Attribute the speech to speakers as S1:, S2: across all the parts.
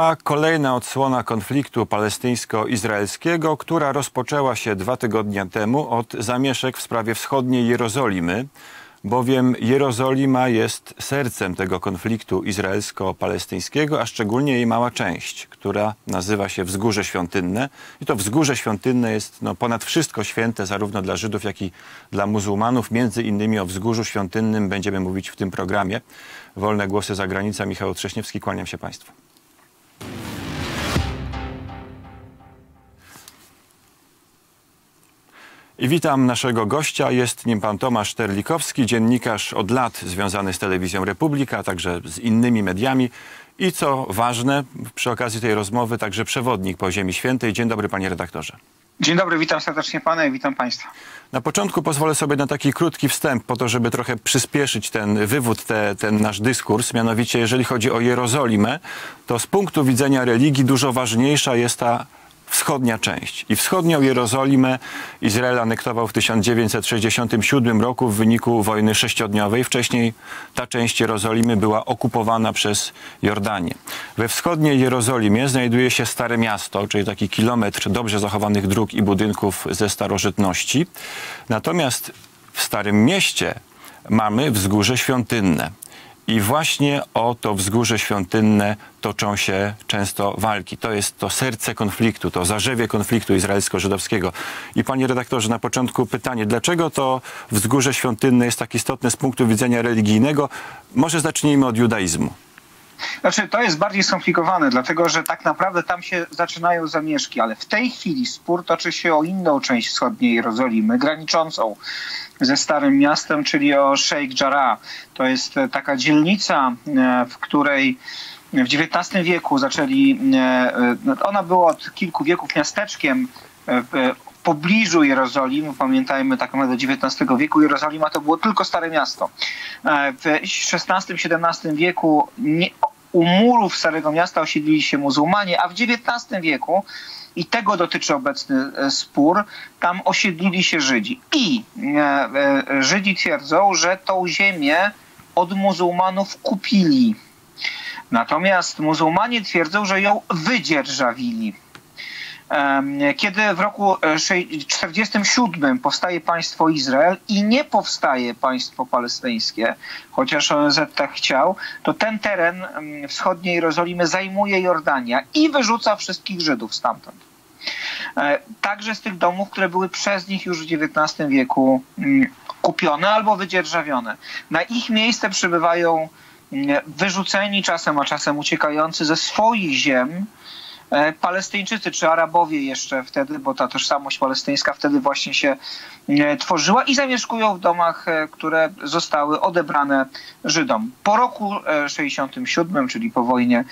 S1: Trwa kolejna odsłona konfliktu palestyńsko-izraelskiego, która rozpoczęła się dwa tygodnie temu od zamieszek w sprawie wschodniej Jerozolimy, bowiem Jerozolima jest sercem tego konfliktu izraelsko-palestyńskiego, a szczególnie jej mała część, która nazywa się Wzgórze Świątynne. I to Wzgórze Świątynne jest no, ponad wszystko święte, zarówno dla Żydów, jak i dla muzułmanów. Między innymi o Wzgórzu Świątynnym będziemy mówić w tym programie. Wolne Głosy za Granicą, Michał Trześniewski, kłaniam się Państwu. I witam naszego gościa. Jest nim pan Tomasz Terlikowski, dziennikarz od lat związany z Telewizją Republika, a także z innymi mediami. I co ważne, przy okazji tej rozmowy, także przewodnik po Ziemi Świętej. Dzień dobry, panie redaktorze.
S2: Dzień dobry, witam serdecznie pana i witam państwa.
S1: Na początku pozwolę sobie na taki krótki wstęp, po to, żeby trochę przyspieszyć ten wywód, te, ten nasz dyskurs. Mianowicie, jeżeli chodzi o Jerozolimę, to z punktu widzenia religii dużo ważniejsza jest ta wschodnia część. I wschodnią Jerozolimę Izrael anektował w 1967 roku w wyniku wojny sześciodniowej. Wcześniej ta część Jerozolimy była okupowana przez Jordanię. We wschodniej Jerozolimie znajduje się Stare Miasto, czyli taki kilometr dobrze zachowanych dróg i budynków ze starożytności. Natomiast w Starym Mieście mamy wzgórze świątynne. I właśnie o to wzgórze świątynne toczą się często walki. To jest to serce konfliktu, to zarzewie konfliktu izraelsko-żydowskiego. I panie redaktorze, na początku pytanie, dlaczego to wzgórze świątynne jest tak istotne z punktu widzenia religijnego? Może zacznijmy od judaizmu.
S2: Znaczy, to jest bardziej skomplikowane, dlatego że tak naprawdę tam się zaczynają zamieszki, ale w tej chwili spór toczy się o inną część wschodniej Jerozolimy, graniczącą ze Starym Miastem, czyli o Sheikh Jarrah. To jest e, taka dzielnica, e, w której w XIX wieku zaczęli, e, ona była od kilku wieków miasteczkiem w pobliżu Jerozolimy, pamiętajmy tak naprawdę XIX wieku, Jerozolima to było tylko Stare Miasto. W XVI-XVII wieku nie, u murów Starego Miasta osiedlili się muzułmanie, a w XIX wieku i tego dotyczy obecny e, spór, tam osiedlili się Żydzi. I e, e, Żydzi twierdzą, że tą ziemię od muzułmanów kupili. Natomiast muzułmanie twierdzą, że ją wydzierżawili. Kiedy w roku 1947 powstaje państwo Izrael i nie powstaje państwo palestyńskie, chociaż ONZ tak chciał, to ten teren wschodniej Jerozolimy zajmuje Jordania i wyrzuca wszystkich Żydów stamtąd. E, także z tych domów, które były przez nich już w XIX wieku kupione albo wydzierżawione. Na ich miejsce przybywają wyrzuceni czasem, a czasem uciekający ze swoich ziem E, Palestyńczycy czy Arabowie jeszcze wtedy, bo ta tożsamość palestyńska wtedy właśnie się e, tworzyła i zamieszkują w domach, e, które zostały odebrane Żydom. Po roku 67, czyli po wojnie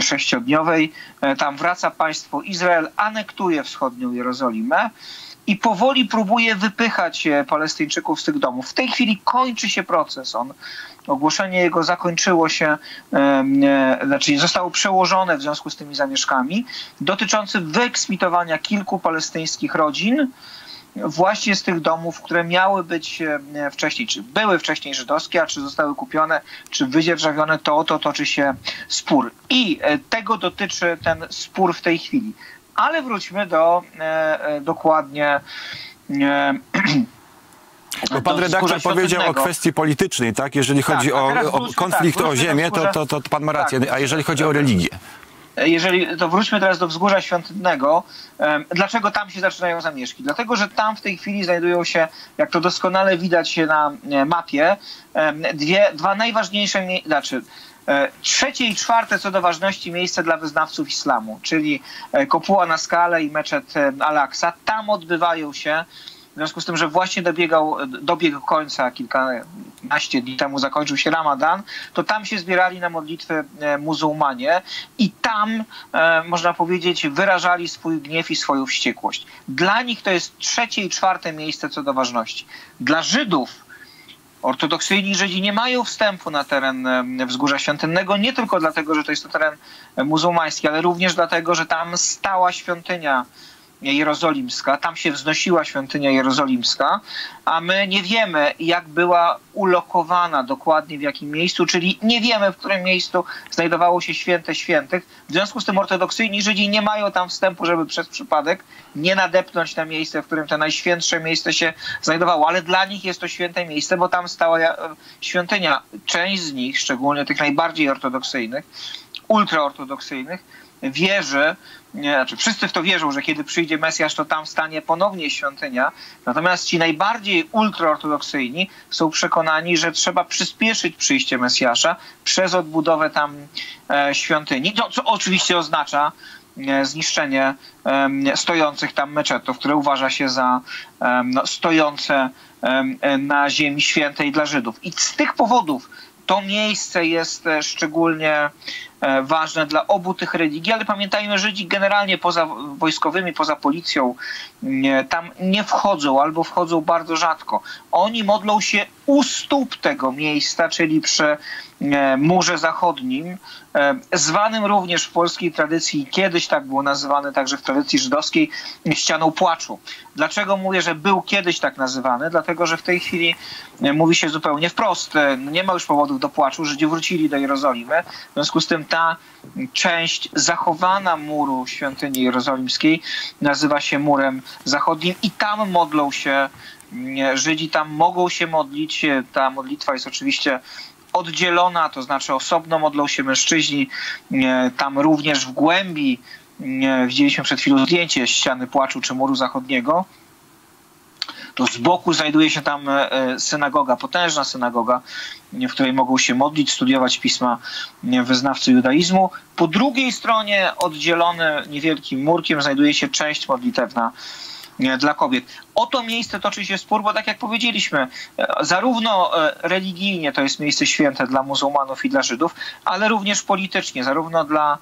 S2: sześciodniowej, tam wraca państwo Izrael, anektuje wschodnią Jerozolimę i powoli próbuje wypychać Palestyńczyków z tych domów. W tej chwili kończy się proces. On Ogłoszenie jego zakończyło się, e, znaczy zostało przełożone w związku z tymi zamieszkami, dotyczący wyeksmitowania kilku palestyńskich rodzin właśnie z tych domów, które miały być wcześniej, czy były wcześniej żydowskie, a czy zostały kupione, czy wydzierżawione, to o to toczy się spór. I e, tego dotyczy ten spór w tej chwili. Ale wróćmy do e, dokładnie
S1: bo pan redaktor powiedział o kwestii politycznej, tak? Jeżeli tak, chodzi o, o, konflikt tak, o ziemię, to, to, to pan ma rację. Tak, a jeżeli chodzi o religię?
S2: Jeżeli, to wróćmy teraz do wzgórza świątynnego. Dlaczego tam się zaczynają zamieszki? Dlatego, że tam w tej chwili znajdują się, jak to doskonale widać na e, mapie, dwie, dwa najważniejsze, znaczy e, trzecie i czwarte co do ważności miejsce dla wyznawców islamu, czyli e, Kopuła na Skale i meczet Al-Aqsa. Tam odbywają się w związku z tym, że właśnie dobiegał, dobiegł końca kilkanaście dni temu zakończył się Ramadan, to tam się zbierali na modlitwy e, muzułmanie i tam, e, można powiedzieć, wyrażali swój gniew i swoją wściekłość. Dla nich to jest trzecie i czwarte miejsce co do ważności. Dla Żydów Ortodoksyjni Żydzi nie mają wstępu na teren Wzgórza Świątynnego nie tylko dlatego, że to jest to teren muzułmański, ale również dlatego, że tam stała świątynia jerozolimska, tam się wznosiła świątynia jerozolimska, a my nie wiemy, jak była ulokowana dokładnie w jakim miejscu, czyli nie wiemy, w którym miejscu znajdowało się święte świętych. W związku z tym ortodoksyjni Żydzi nie mają tam wstępu, żeby przez przypadek nie nadepnąć na miejsce, w którym to najświętsze miejsce się znajdowało, ale dla nich jest to święte miejsce, bo tam stała świątynia. Część z nich, szczególnie tych najbardziej ortodoksyjnych, ultraortodoksyjnych, wierzy, nie, znaczy wszyscy w to wierzą, że kiedy przyjdzie Mesjasz, to tam stanie ponownie świątynia. Natomiast ci najbardziej ultraortodoksyjni są przekonani, że trzeba przyspieszyć przyjście Mesjasza przez odbudowę tam e, świątyni. To, co oczywiście oznacza e, zniszczenie e, stojących tam meczetów, które uważa się za no, stojące na ziemi świętej dla Żydów. I z tych powodów to miejsce jest e, szczególnie ważne dla obu tych religii, ale pamiętajmy, Żydzi generalnie poza wojskowymi, poza policją tam nie wchodzą albo wchodzą bardzo rzadko. Oni modlą się u stóp tego miejsca, czyli przy e, murze zachodnim, zwanym również w polskiej tradycji, kiedyś tak było nazywane także w tradycji żydowskiej, ścianą płaczu. Dlaczego mówię, że był kiedyś tak nazywany? Dlatego, że w tej chwili mówi się zupełnie wprost, nie ma już powodów do płaczu, Żydzi wrócili do Jerozolimy, w związku z tym ta część zachowana muru świątyni jerozolimskiej nazywa się murem zachodnim i tam modlą się Żydzi, tam mogą się modlić, ta modlitwa jest oczywiście oddzielona, to znaczy osobno modlą się mężczyźni, tam również w głębi widzieliśmy przed chwilą zdjęcie ściany płaczu czy muru zachodniego, to z boku znajduje się tam e, e, synagoga, potężna synagoga, w której mogą się modlić, studiować pisma wyznawcy judaizmu. Po drugiej stronie, oddzielone niewielkim murkiem, znajduje się część modlitewna dla kobiet. O to miejsce toczy się spór, bo tak jak powiedzieliśmy, e, zarówno religijnie to jest miejsce święte dla muzułmanów i dla Żydów, ale również politycznie, zarówno dla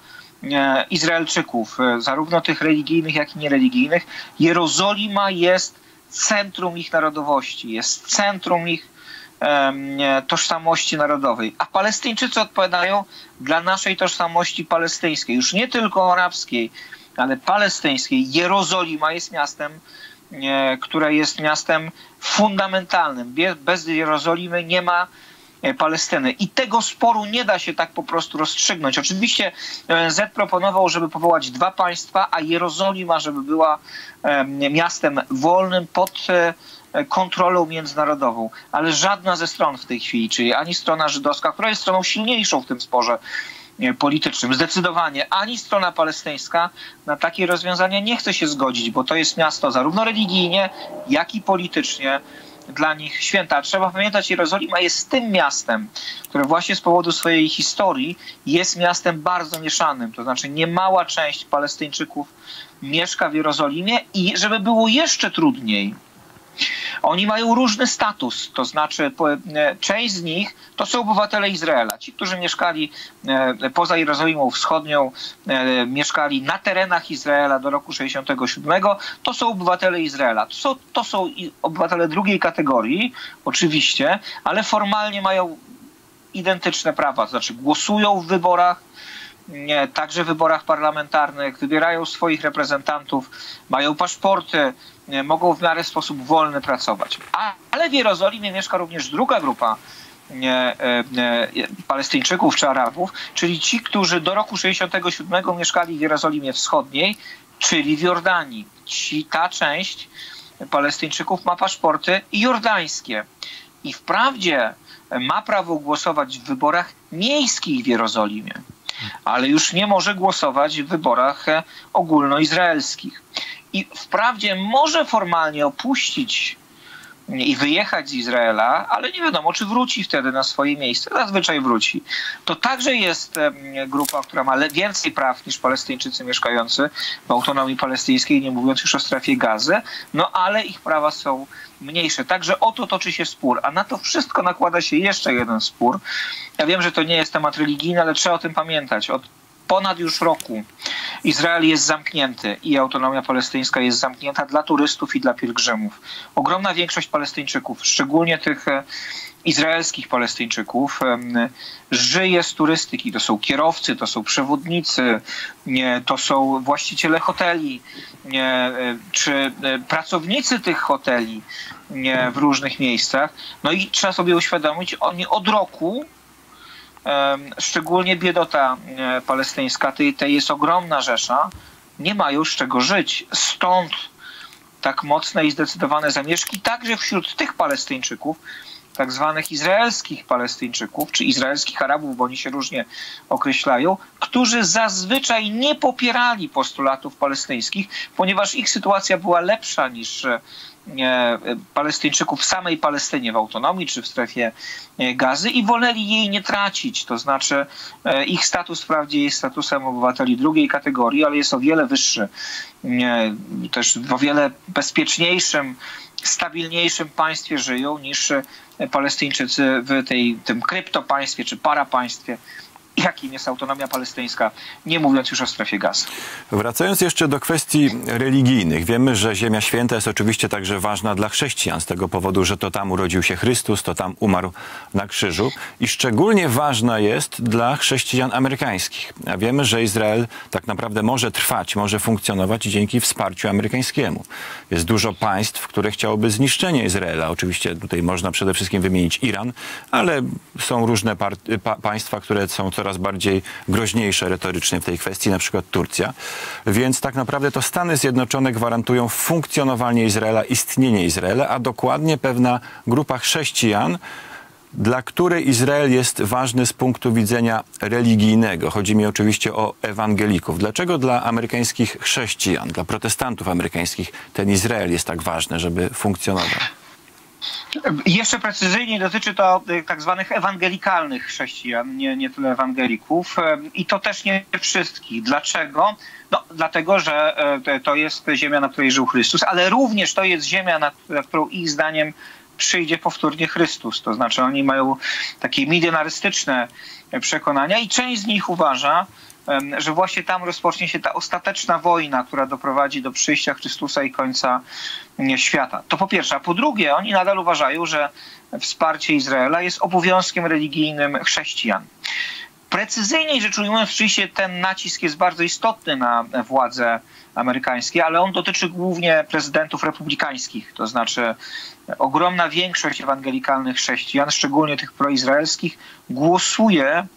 S2: Izraelczyków, zarówno tych religijnych, jak i niereligijnych. Jerozolima jest centrum ich narodowości, jest centrum ich tożsamości narodowej. A Palestyńczycy odpowiadają dla naszej tożsamości palestyńskiej, już nie tylko arabskiej, ale palestyńskiej. Jerozolima jest miastem, które jest miastem fundamentalnym. Bez Jerozolimy nie ma Palestyny. I tego sporu nie da się tak po prostu rozstrzygnąć. Oczywiście ONZ proponował, żeby powołać dwa państwa, a Jerozolima, żeby była miastem wolnym pod e, kontrolą międzynarodową. Ale żadna ze stron w tej chwili, czyli ani strona żydowska, która jest stroną silniejszą w tym sporze, e, politycznym. Zdecydowanie ani strona palestyńska na takie rozwiązania nie chce się zgodzić, bo to jest miasto zarówno religijnie, jak i politycznie dla nich święta. Trzeba pamiętać, Jerozolima jest tym miastem, które właśnie z powodu swojej historii jest miastem bardzo mieszanym. To znaczy niemała część Palestyńczyków mieszka w Jerozolimie i żeby było jeszcze trudniej, oni mają różny status, to znaczy e, część z nich to są obywatele Izraela. Ci, którzy mieszkali e, poza Jerozolimą Wschodnią, e, mieszkali na terenach Izraela do roku 67, to są obywatele Izraela. To są, to są obywatele drugiej kategorii, oczywiście, ale formalnie mają identyczne prawa, to znaczy głosują w wyborach, nie, także w wyborach parlamentarnych, wybierają swoich reprezentantów, mają paszporty, mogą w miarę sposób wolny pracować. Ale w Jerozolimie mieszka również druga grupa nie, nie, Palestyńczyków czy Arabów, czyli ci, którzy do roku 67 mieszkali w Jerozolimie Wschodniej, czyli w Jordanii. Ci, ta część Palestyńczyków ma paszporty jordańskie. I wprawdzie ma prawo głosować w wyborach miejskich w Jerozolimie ale już nie może głosować w wyborach e, ogólnoizraelskich. I wprawdzie może formalnie opuścić i wyjechać z Izraela, ale nie wiadomo, czy wróci wtedy na swoje miejsce. Zazwyczaj wróci. To także jest grupa, która ma więcej praw niż Palestyńczycy mieszkający w autonomii palestyńskiej, nie mówiąc już o strefie gazy, no ale ich prawa są mniejsze. Także o to toczy się spór. A na to wszystko nakłada się jeszcze jeden spór. Ja wiem, że to nie jest temat religijny, ale trzeba o tym pamiętać. Od ponad już roku Izrael jest zamknięty i autonomia palestyńska jest zamknięta dla turystów i dla pielgrzymów. Ogromna większość Palestyńczyków, szczególnie tych e, izraelskich Palestyńczyków żyje z turystyki. To są kierowcy, to są przewodnicy, to są właściciele hoteli, czy pracownicy tych hoteli w różnych miejscach. No i trzeba sobie uświadomić, oni od roku szczególnie biedota palestyńska, tej, tej jest ogromna rzesza, nie mają z czego żyć. Stąd tak mocne i zdecydowane zamieszki także wśród tych Palestyńczyków, tak zwanych izraelskich Palestyńczyków, czy izraelskich Arabów, bo oni się różnie określają, którzy zazwyczaj nie popierali postulatów palestyńskich, ponieważ ich sytuacja była lepsza niż E, Palestyńczyków w samej Palestynie w autonomii czy w strefie e, gazy i woleli jej nie tracić. To znaczy e, ich status wprawdzie jest statusem obywateli drugiej kategorii, ale jest o wiele wyższy, też w o wiele bezpieczniejszym, stabilniejszym państwie żyją niż Palestyńczycy w tej, tym kryptopaństwie czy parapaństwie jakim jest autonomia palestyńska, nie mówiąc już o strefie gazy.
S1: Wracając jeszcze do kwestii religijnych. Wiemy, że Ziemia Święta jest oczywiście także ważna dla chrześcijan z tego powodu, że to tam urodził się Chrystus, to tam umarł na krzyżu i szczególnie ważna jest dla chrześcijan amerykańskich. A wiemy, że Izrael tak naprawdę może trwać, może funkcjonować dzięki wsparciu amerykańskiemu. Jest dużo państw, które chciałoby zniszczenia Izraela. Oczywiście tutaj można przede wszystkim wymienić Iran, ale są różne pa państwa, które są coraz coraz bardziej groźniejsze retorycznie w tej kwestii, na przykład Turcja. Więc tak naprawdę to Stany Zjednoczone gwarantują funkcjonowanie Izraela, istnienie Izraela, a dokładnie pewna grupa chrześcijan, dla której Izrael jest ważny z punktu widzenia religijnego. Chodzi mi oczywiście o ewangelików. Dlaczego dla amerykańskich chrześcijan, dla protestantów amerykańskich ten Izrael jest tak ważny, żeby funkcjonował?
S2: Jeszcze precyzyjnie dotyczy to y, tak zwanych ewangelikalnych chrześcijan, nie, nie tyle ewangelików. I to też nie wszystkich. Dlaczego? No, dlatego, że e, to jest ziemia, na której żył Chrystus, ale również to jest ziemia, na którą ich zdaniem przyjdzie powtórnie Chrystus. To znaczy oni mają takie milionarystyczne przekonania i część z nich uważa, że właśnie tam rozpocznie się ta ostateczna wojna, która doprowadzi do przyjścia Chrystusa i końca świata. To po pierwsze. A po drugie, oni nadal uważają, że wsparcie Izraela jest obowiązkiem religijnym chrześcijan. Precyzyjniej rzecz ujmując, oczywiście ten nacisk jest bardzo istotny na władze amerykańskie, ale on dotyczy głównie prezydentów republikańskich, to znaczy ogromna większość ewangelikalnych chrześcijan, szczególnie tych proizraelskich, głosuje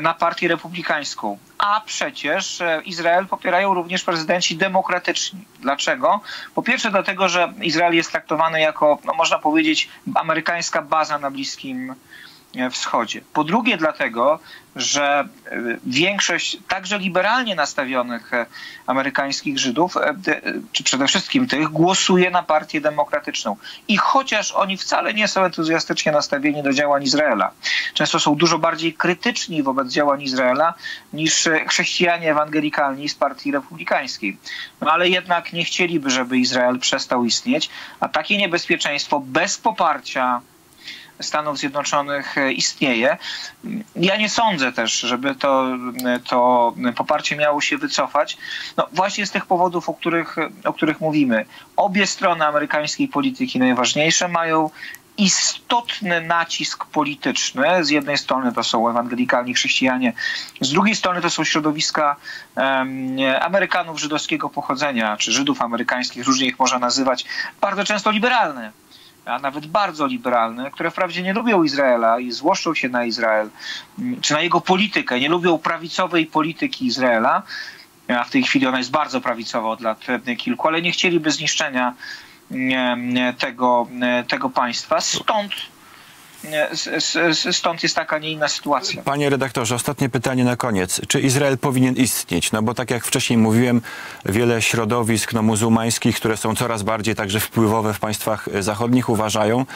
S2: na partię republikańską. A przecież e, Izrael popierają również prezydenci demokratyczni. Dlaczego? Po pierwsze dlatego, że Izrael jest traktowany jako, no można powiedzieć, amerykańska baza na Bliskim wschodzie. Po drugie dlatego, że e, większość także liberalnie nastawionych e, amerykańskich Żydów, czy przede wszystkim tych, głosuje na partię demokratyczną. I chociaż oni wcale nie są entuzjastycznie nastawieni do działań Izraela, często są dużo bardziej krytyczni wobec działań Izraela niż chrześcijanie ewangelikalni z partii republikańskiej. No ale jednak nie chcieliby, żeby Izrael przestał istnieć, a takie niebezpieczeństwo bez poparcia Stanów Zjednoczonych e, istnieje. Ja nie sądzę też, żeby to, to poparcie miało się wycofać. No właśnie z tych powodów, o których, o których mówimy. Obie strony amerykańskiej polityki najważniejsze mają istotny nacisk polityczny. Z jednej strony to są ewangelikalni chrześcijanie, z drugiej strony to są środowiska um, Amerykanów żydowskiego pochodzenia, czy Żydów amerykańskich, różnie ich można nazywać, bardzo często liberalne a nawet bardzo liberalne, które wprawdzie nie lubią Izraela i złoszczą się na Izrael, mm, czy na jego politykę, nie lubią prawicowej polityki Izraela, a w tej chwili ona jest bardzo prawicowa od lat kilku, ale nie chcieliby zniszczenia mm, tego, mm, tego państwa. Stąd stąd jest taka, nie inna sytuacja.
S1: Panie redaktorze, ostatnie pytanie na koniec. Czy Izrael powinien istnieć? No bo tak jak wcześniej mówiłem, wiele środowisk no, muzułmańskich, które są coraz bardziej także wpływowe w państwach zachodnich, uważają,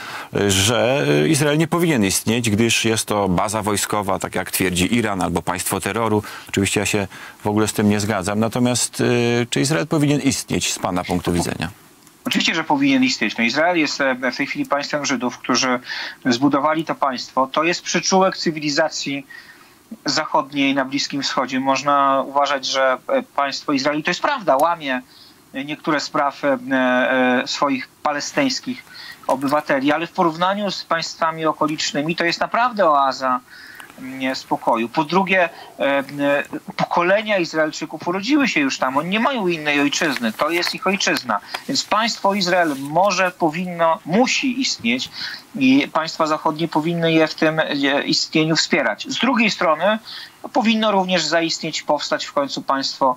S1: że Izrael nie powinien istnieć, gdyż jest to baza wojskowa, tak jak twierdzi Iran, albo państwo terroru. Oczywiście ja się w ogóle z tym nie zgadzam. Natomiast y, czy Izrael powinien istnieć z Pana punktu widzenia?
S2: Oczywiście, że powinien istnieć. No Izrael jest e, w tej chwili państwem Żydów, którzy zbudowali to państwo. To jest przyczółek cywilizacji zachodniej na Bliskim Wschodzie. Można uważać, że e, państwo Izraeli to jest prawda, łamie niektóre sprawy e, swoich palestyńskich obywateli, ale w porównaniu z państwami okolicznymi to jest naprawdę oaza spokoju. Po drugie, e, e, pokolenia Izraelczyków urodziły się już tam. Oni nie mają innej ojczyzny. To jest ich ojczyzna. Więc państwo Izrael może, powinno, musi istnieć i państwa zachodnie powinny je w tym e, istnieniu wspierać. Z drugiej strony no, powinno również zaistnieć, powstać w końcu państwo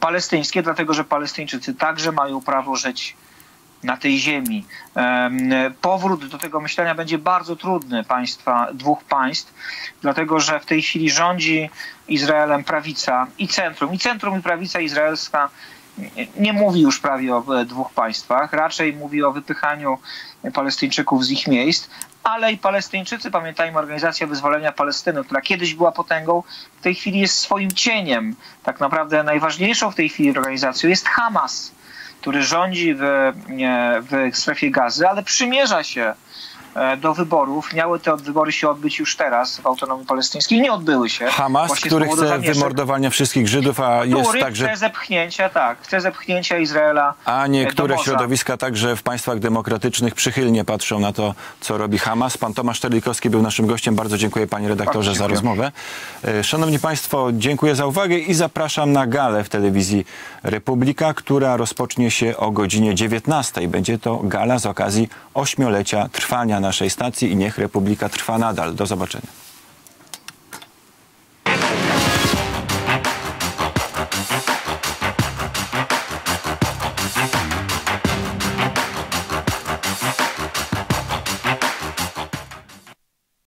S2: palestyńskie, dlatego że Palestyńczycy także mają prawo żyć na tej ziemi. Em, Powrót do tego myślenia będzie bardzo trudny państwa, dwóch państw, dlatego że w tej chwili rządzi Izraelem prawica i centrum. I centrum i prawica izraelska nie- nie mówi już prawie o e, dwóch państwach, raczej mówi o wypychaniu Palestyńczyków z ich miejsc, ale i Palestyńczycy, pamiętajmy, Organizacja Wyzwolenia Palestyny, która kiedyś była potęgą, w tej chwili jest swoim cieniem. Tak naprawdę najważniejszą w tej chwili organizacją jest Hamas który rządzi w, w strefie gazy, ale przymierza się do wyborów. Miały te wybory się odbyć już teraz w autonomii palestyńskiej. Nie odbyły się.
S1: Hamas, który chce
S2: zamieszek,
S1: wymordowania wszystkich Żydów, a jest
S2: który
S1: także
S2: chce zepchnięcia, tak, chce zepchnięcia Izraela
S1: A
S2: e,
S1: niektóre środowiska także w państwach demokratycznych przychylnie patrzą na to, co robi Hamas. Pan Tomasz Terlikowski był naszym gościem. Bardzo dziękuję panie redaktorze za rozmowę. E, Szanowni państwo, dziękuję za uwagę i zapraszam na galę w telewizji Republika, która rozpocznie się o godzinie 19. Będzie to gala z okazji ośmiolecia trwania naszej stacji i niech Republika trwa nadal. Do zobaczenia.